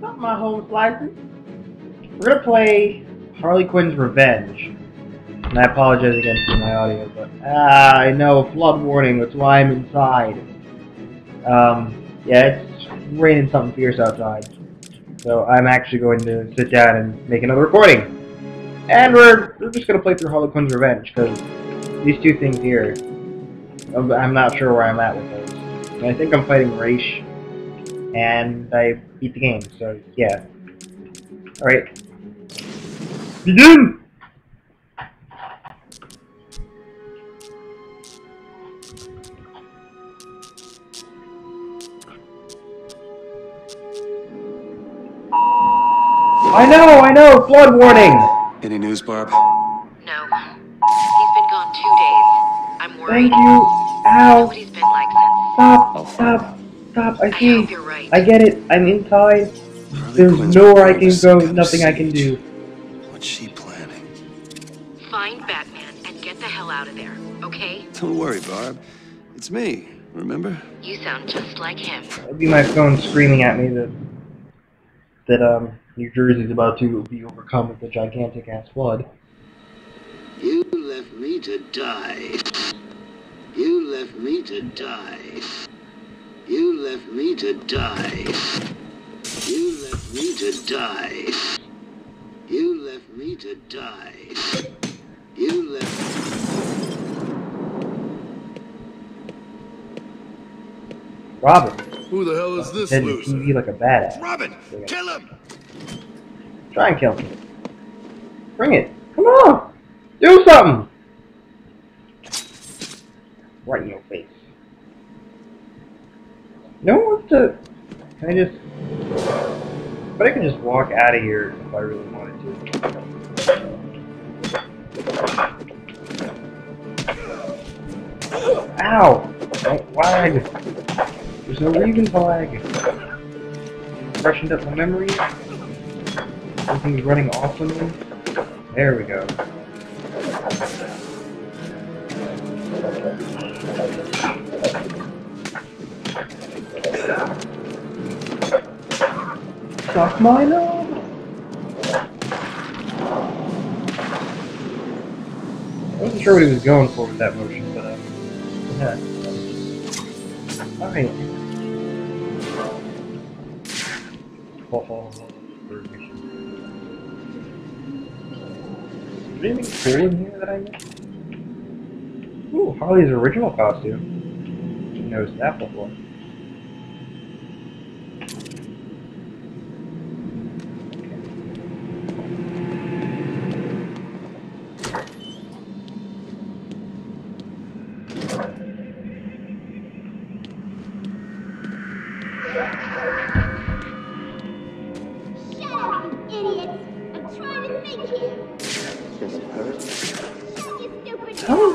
Not my home slices. We're gonna play Harley Quinn's Revenge. And I apologize again for my audio, but ah, I know a flood warning. That's why I'm inside. Um, yeah, it's raining something fierce outside, so I'm actually going to sit down and make another recording. And we're we're just gonna play through Harley Quinn's Revenge because these two things here, I'm I'm not sure where I'm at with those. I think I'm fighting Ra's, and I beat the game. So yeah. All right. Begin. I know, I know, flood warning! Any news, Barb? No. He's been gone two days. I'm worried. Thank you. know Ow! what he's been like since. Stop, stop, stop, I I hope see. You're right. I get it, I'm inside. Harley There's nowhere I can go, nothing I can do. What's she planning? Find Batman and get the hell out of there, okay? Don't worry, Barb. It's me, remember? You sound just like him. That'd be my phone screaming at me that that um New Jersey's about to be overcome with a gigantic ass flood. You left me to die. You left me to die. You left me to die. You left me to die. You left me to die. You left me. Robin, Who the hell is this heading to loser? TV like a badass. Robin, kill him! Try and kill him. Bring it. Come on. Do something. Right in your face. No one to. Can I just? But I can just walk out of here if I really wanted to. Ow! Don't lag. There's no reason to lag. Freshened up my memory. Everything's running awesomely. There we go. I wasn't sure what he was going for with that motion, but um, yeah. Alright. Mission. Is there anything cool in here that I missed? Ooh, Harley's original costume. Didn't notice that before.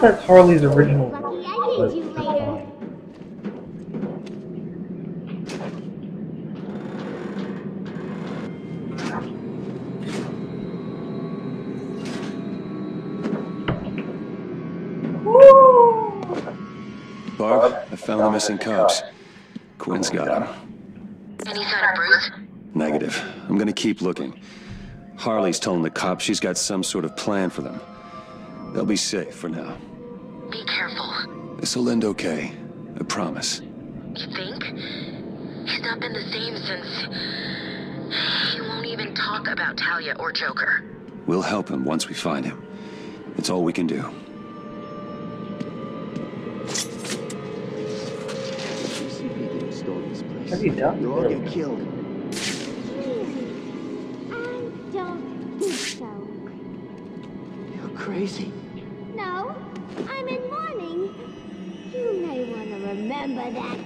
Hit you it's later. fine? Barb, I found the missing cops. Quinn's got them. Any sign of Bruce? Negative. I'm gonna keep looking. Harley's telling the cops she's got some sort of plan for them. They'll be safe for now. Be careful. This'll end okay. I promise. You think? He's not been the same since. He won't even talk about Talia or Joker. We'll help him once we find him. It's all we can do. Have you done? You all get killed. I don't think so. You're crazy. No, I'm in mourning. You may want to remember that.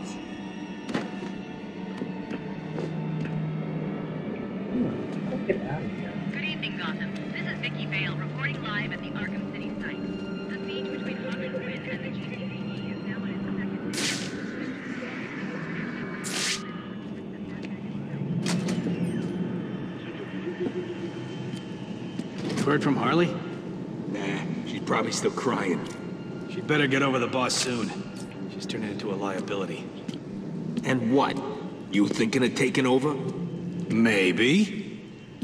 Get out of here. Good evening, Gotham. This is Vicki Vale reporting live at the Arkham City site. The siege between Harley Quinn and the GCPD is now in its second Heard from Harley? Nah, she's probably still crying. She'd better get over the boss soon. She's turning into a liability. And what? You thinking of taking over? Maybe.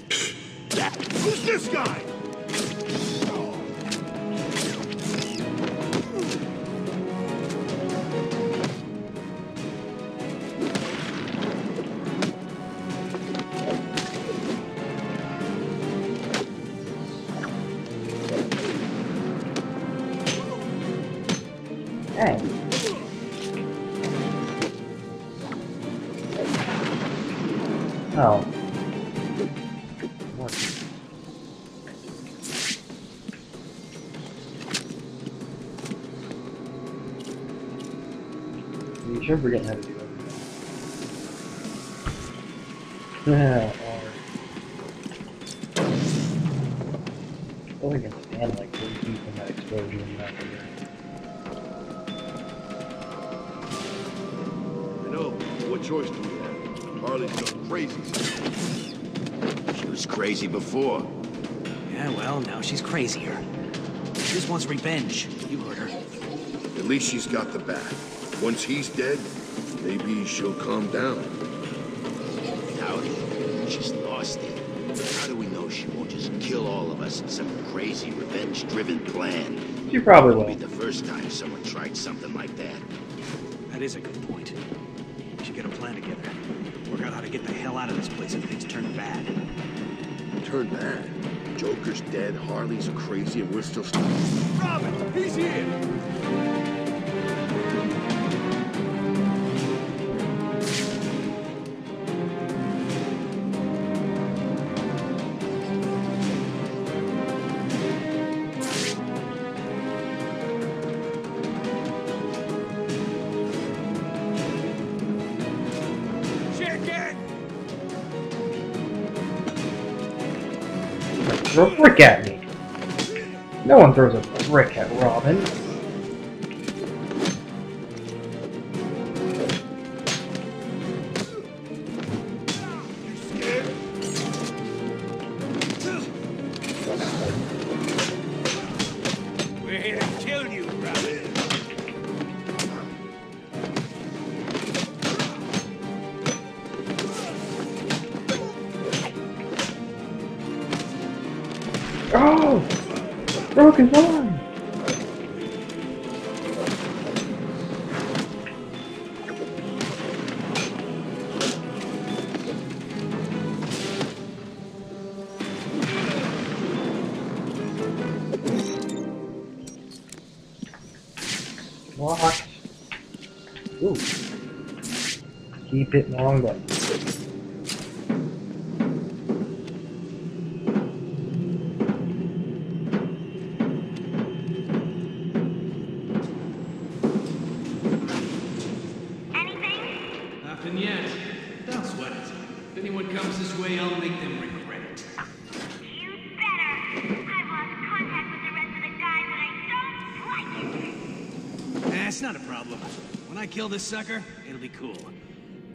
Who's this guy? Hey. Oh. What? You should forget how to do that. Yeah, or... I can stand like three feet from that explosion back there. I know. What choice do we have? Harley's gone crazy. She was crazy before. Yeah, well, now she's crazier. She just wants revenge. You heard her. At least she's got the bat. Once he's dead, maybe she'll calm down. Howdy. She's lost it. How do we know she won't just kill all of us in some crazy revenge-driven plan? She probably Won't be the first time someone tried something like that. That is a good point. Plan together. Work out how to get the hell out of this place if things turn bad. Turn bad. Joker's dead, Harley's crazy, and we're still stuck. Robin, he's here! Throw a brick at me. No one throws a brick at Robin. Oh! Broke his arm! Locked. Ooh. Keep it long When I kill this sucker, it'll be cool.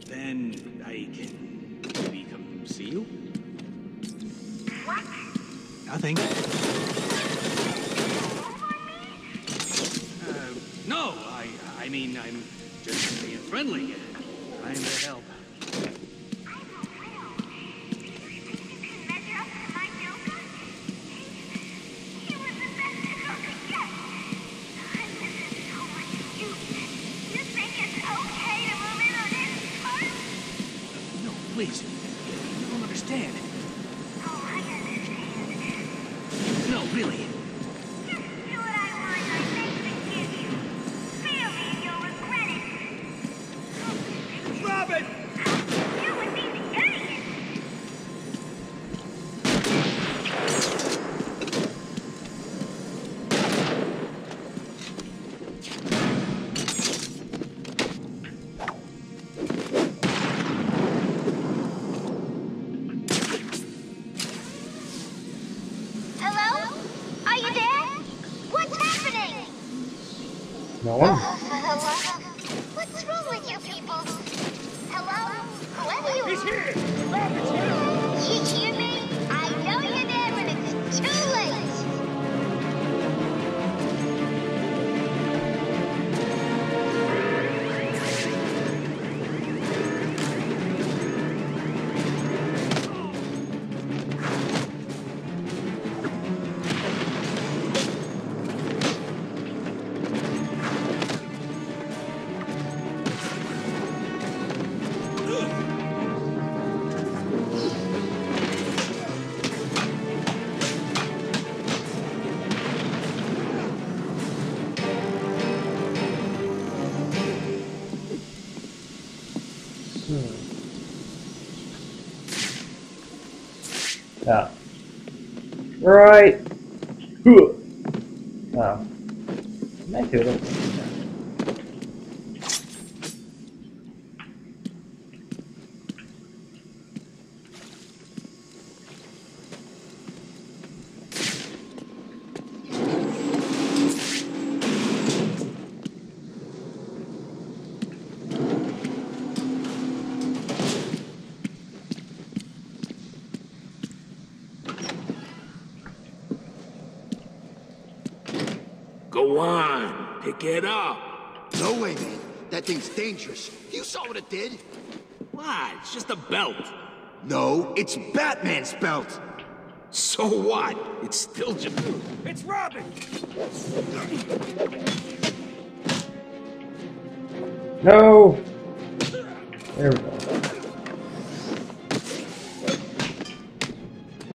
Then I can maybe come see you? What? Nothing. Uh, no, I I mean I'm just being friendly. Trying to help. Whoever you He's here! You hear me? I know you're there, but it's too Hmm. Yeah. Right. Huh. Ah. Oh. Nice little. On, pick it up. No way, man. That thing's dangerous. You saw what it did. What? It's just a belt. No, it's Batman's belt. So what? It's still just... It's Robin! No! There we go.